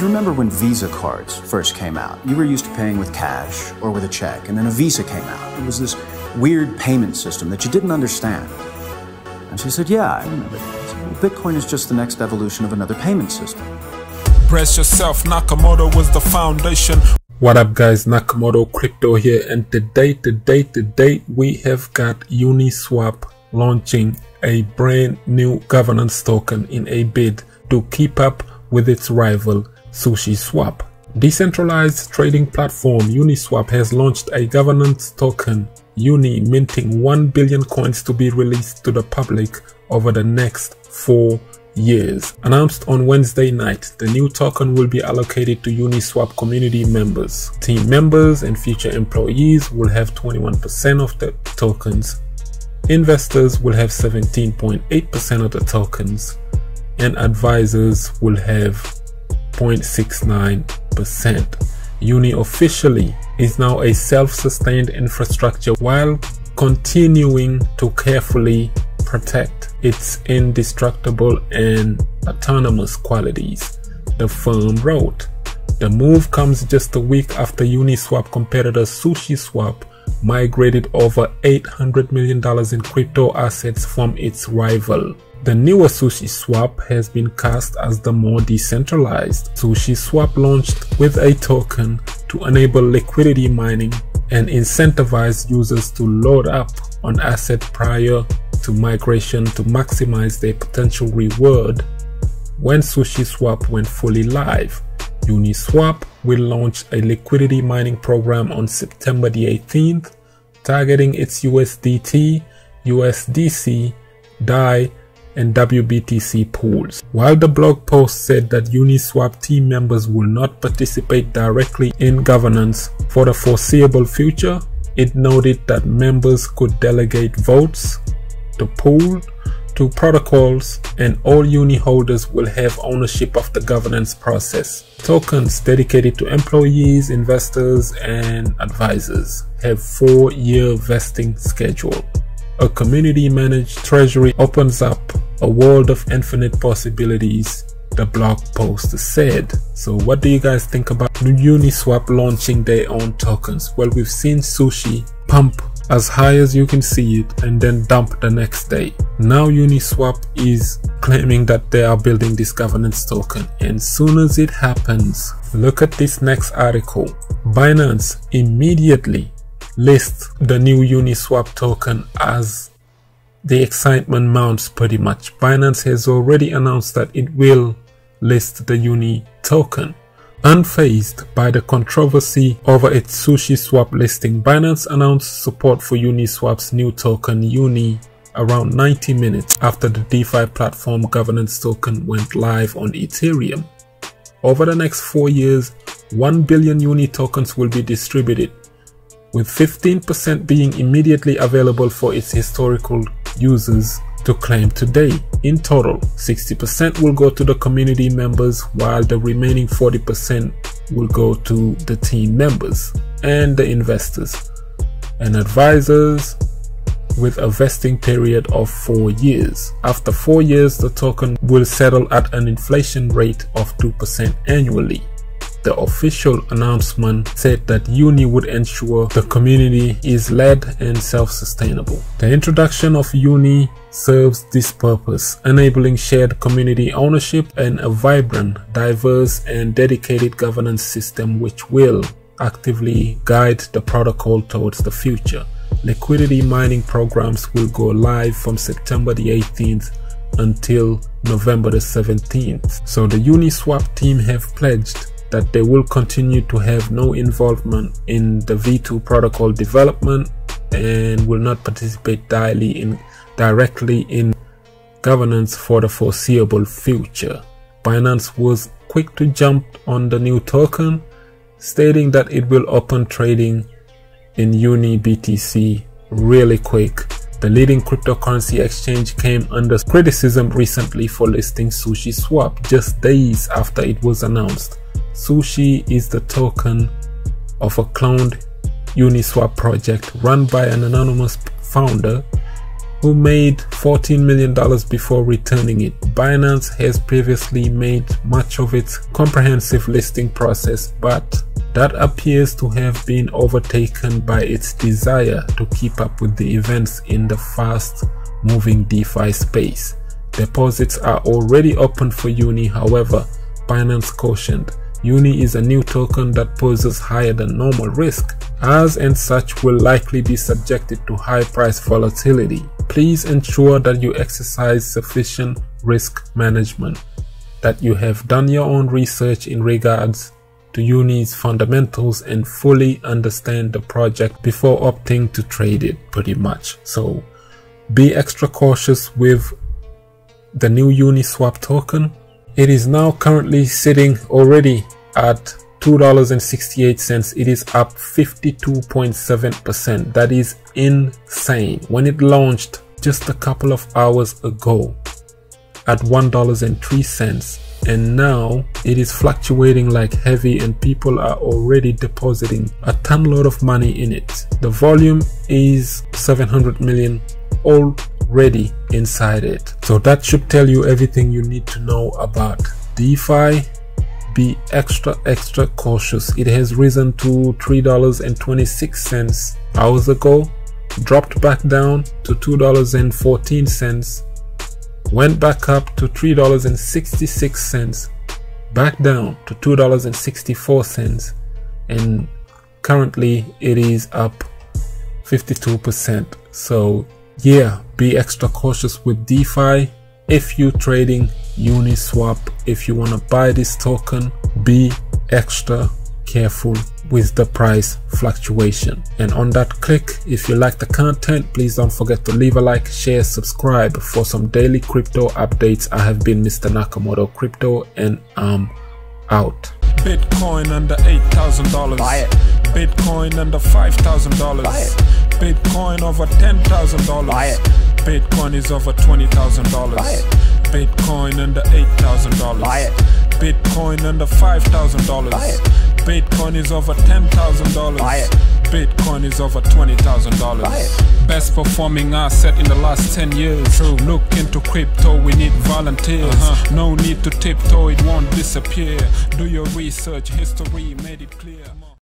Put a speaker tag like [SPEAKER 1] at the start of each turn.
[SPEAKER 1] you remember when Visa cards first came out? You were used to paying with cash or with a check, and then a Visa came out. It was this weird payment system that you didn't understand. And she said, Yeah, I remember. Said, well, Bitcoin is just the next evolution of another payment system.
[SPEAKER 2] Brace yourself, Nakamoto was the foundation. What up guys, Nakamoto Crypto here and today, today, today we have got Uniswap launching a brand new governance token in a bid to keep up with its rival SushiSwap. Decentralized trading platform Uniswap has launched a governance token Uni minting 1 billion coins to be released to the public over the next 4 years. Announced on Wednesday night, the new token will be allocated to Uniswap community members. Team members and future employees will have 21% of the tokens. Investors will have 17.8% of the tokens and advisors will have 0.69%. Uni officially is now a self-sustained infrastructure while continuing to carefully protect its indestructible and autonomous qualities, the firm wrote. The move comes just a week after Uniswap competitor SushiSwap migrated over $800 million in crypto assets from its rival. The newer SushiSwap has been cast as the more decentralized. SushiSwap launched with a token to enable liquidity mining and incentivize users to load up on asset prior to migration to maximize their potential reward. When SushiSwap went fully live, Uniswap will launch a liquidity mining program on September the 18th, targeting its USDT, USDC, DAI, and WBTC pools. While the blog post said that Uniswap team members will not participate directly in governance for the foreseeable future, it noted that members could delegate votes, to pool, to protocols, and all Uni holders will have ownership of the governance process. Tokens dedicated to employees, investors, and advisors have four-year vesting schedule. A community managed treasury opens up a world of infinite possibilities, the blog post said. So what do you guys think about Uniswap launching their own tokens? Well, we've seen Sushi pump as high as you can see it and then dump the next day. Now Uniswap is claiming that they are building this governance token and soon as it happens, look at this next article. Binance immediately lists the new Uniswap token as the excitement mounts pretty much. Binance has already announced that it will list the Uni token. Unfazed by the controversy over its SushiSwap listing, Binance announced support for Uniswap's new token Uni around 90 minutes after the DeFi platform governance token went live on Ethereum. Over the next four years, 1 billion Uni tokens will be distributed, with 15% being immediately available for its historical users to claim today. In total, 60% will go to the community members while the remaining 40% will go to the team members and the investors and advisors with a vesting period of 4 years. After 4 years, the token will settle at an inflation rate of 2% annually the official announcement said that Uni would ensure the community is led and self-sustainable. The introduction of Uni serves this purpose, enabling shared community ownership and a vibrant, diverse and dedicated governance system which will actively guide the protocol towards the future. Liquidity mining programs will go live from September the 18th until November the 17th. So the Uniswap team have pledged that they will continue to have no involvement in the V2 protocol development and will not participate directly in, directly in governance for the foreseeable future. Binance was quick to jump on the new token, stating that it will open trading in Uni BTC really quick. The leading cryptocurrency exchange came under criticism recently for listing SushiSwap just days after it was announced. Sushi is the token of a cloned Uniswap project run by an anonymous founder who made $14 million before returning it. Binance has previously made much of its comprehensive listing process, but that appears to have been overtaken by its desire to keep up with the events in the fast moving DeFi space. Deposits are already open for Uni, however, Binance cautioned Uni is a new token that poses higher than normal risk, as and such will likely be subjected to high price volatility. Please ensure that you exercise sufficient risk management, that you have done your own research in regards to Uni's fundamentals and fully understand the project before opting to trade it pretty much. So be extra cautious with the new Uniswap token it is now currently sitting already at $2.68. It is up 52.7%. That is insane. When it launched just a couple of hours ago at $1.03 and now it is fluctuating like heavy and people are already depositing a ton load of money in it. The volume is 700 million already inside it. So that should tell you everything you need to know about DeFi. Be extra, extra cautious. It has risen to $3.26 hours ago, dropped back down to $2.14, went back up to $3.66, back down to $2.64, and currently it is up 52%. So yeah, be extra cautious with DeFi. If you're trading Uniswap, if you want to buy this token, be extra careful with the price fluctuation. And on that click, if you like the content, please don't forget to leave a like, share, subscribe for some daily crypto updates. I have been Mr. Nakamoto Crypto and I'm out.
[SPEAKER 3] Bitcoin under $8,000.
[SPEAKER 4] Buy it.
[SPEAKER 3] Bitcoin under $5,000.
[SPEAKER 4] Buy it.
[SPEAKER 3] Bitcoin over $10,000.
[SPEAKER 4] Buy it.
[SPEAKER 3] Bitcoin is over $20,000.
[SPEAKER 4] Buy it.
[SPEAKER 3] Bitcoin under $8,000.
[SPEAKER 4] Buy it.
[SPEAKER 3] Bitcoin under $5,000.
[SPEAKER 4] Buy it.
[SPEAKER 3] Bitcoin is over $10,000.
[SPEAKER 4] Buy it.
[SPEAKER 3] Bitcoin is over $20,000.
[SPEAKER 4] Buy it.
[SPEAKER 3] Best performing asset in the last 10 years. True. Look into crypto, we need volunteers. Uh-huh. No need to tiptoe, it won't disappear. Do your research, history made it clear.